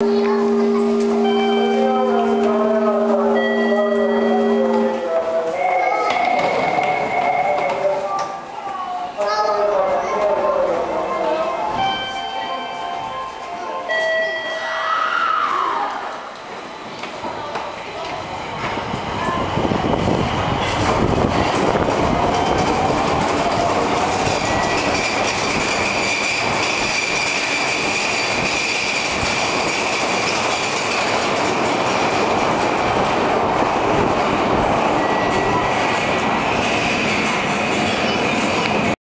you.